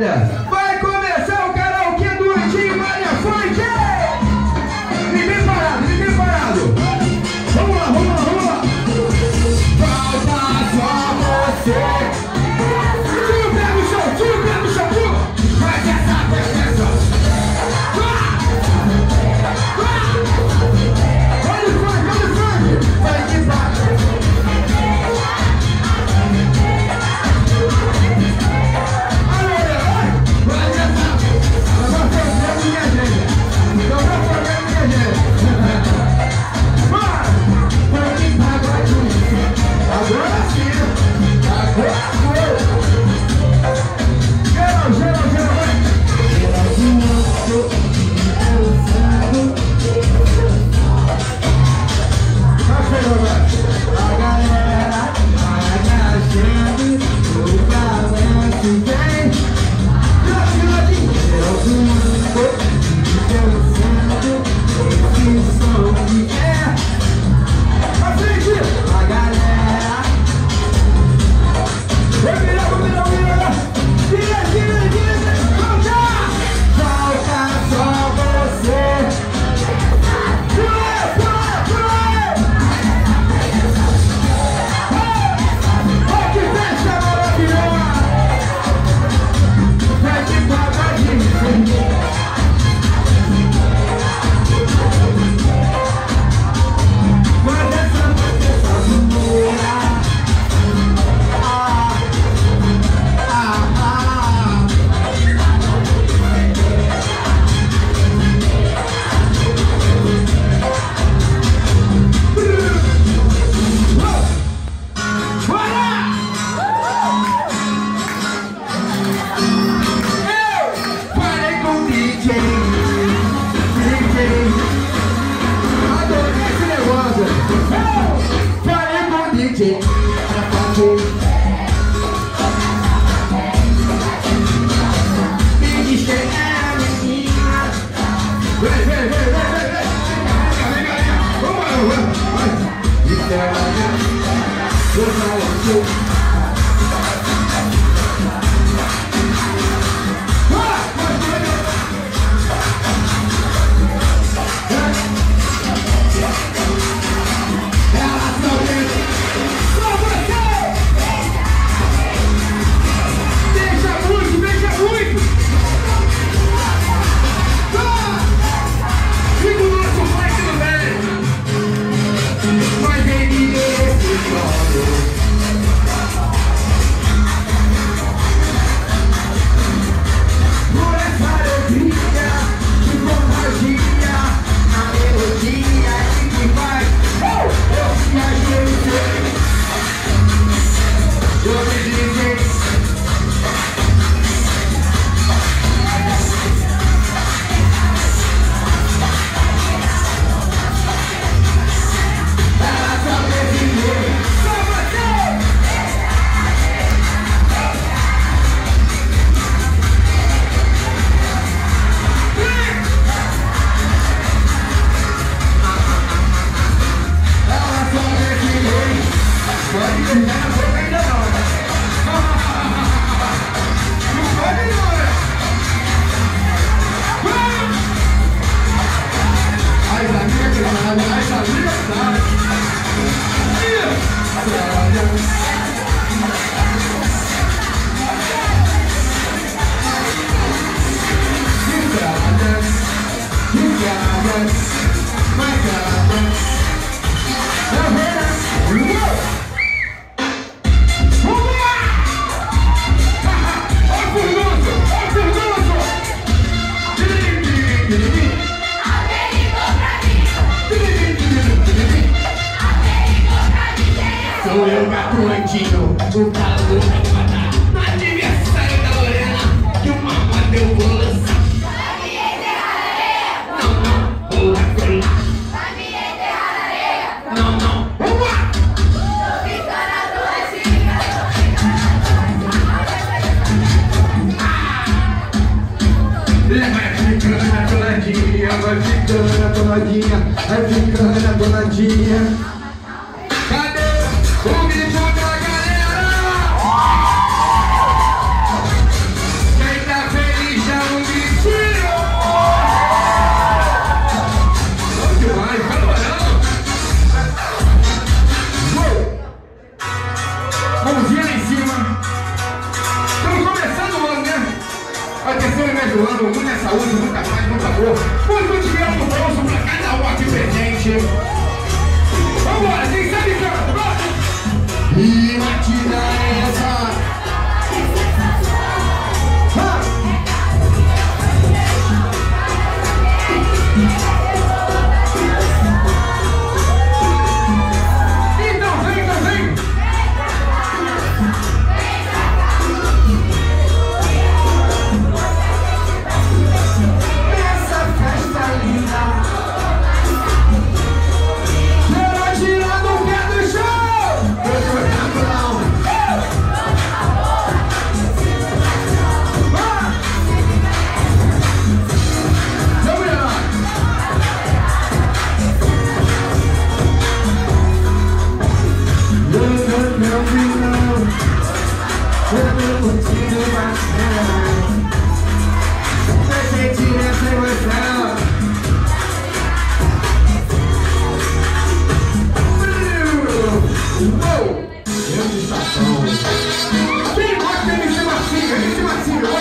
obras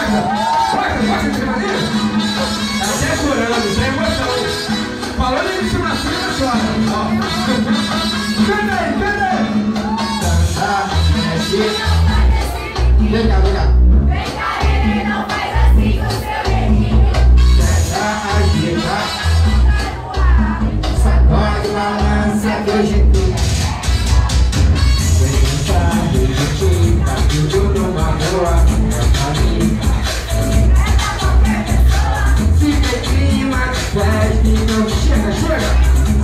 감사합니다.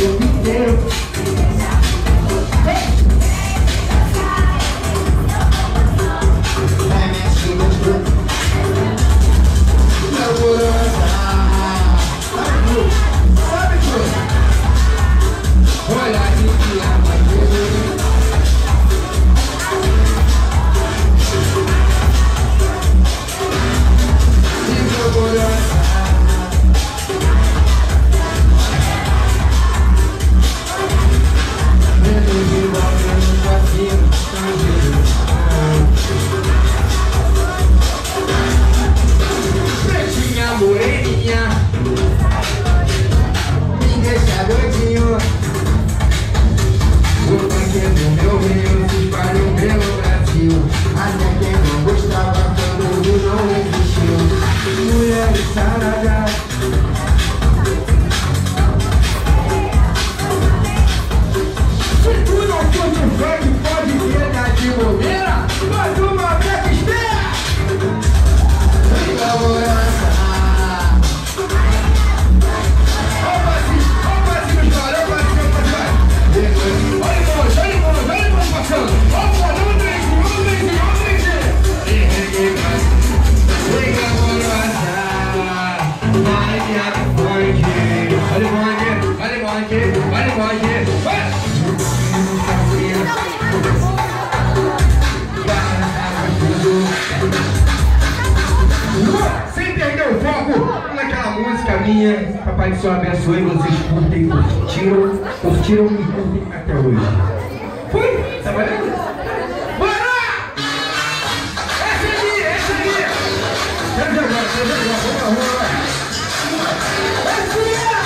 you. Papai do Senhor abençoe, vocês curtem, curtiram, curtiram e curtem até hoje. Fui! Tá valendo? Bora! Essa aqui, essa aqui! Vamos lá, vamos lá, vamos lá! Essa aqui!